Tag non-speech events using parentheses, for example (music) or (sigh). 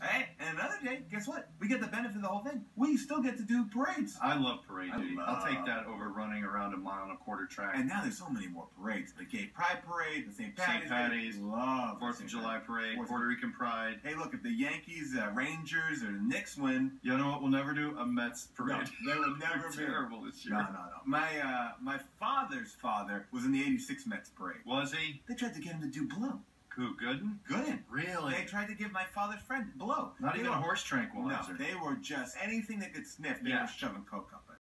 Hey, and another day, guess what? We get the benefit of the whole thing. We still get to do parades. I love parade I duty. love- I'll take that over running around a mile and a quarter track. And now there's so many more parades. The Gay Pride Parade, the St. Patty's, St. Patty's, love Fourth of. July parade, Fourth Puerto Rican Pride. Hey, look, if the Yankees, uh, Rangers, or the Knicks win, You know what we'll never do? A Mets parade. No, they will (laughs) never be. terrible this year. no, no, no. My uh, my father's father was in the '86 Mets parade. Was he? They tried to get him to do blow. Who? Gooden? Good. Really? They tried to give my father's friend blow. Not They even were- a horse No, tranquilizer. they were just anything that could sniff. They Yeah. were shoving coke up it.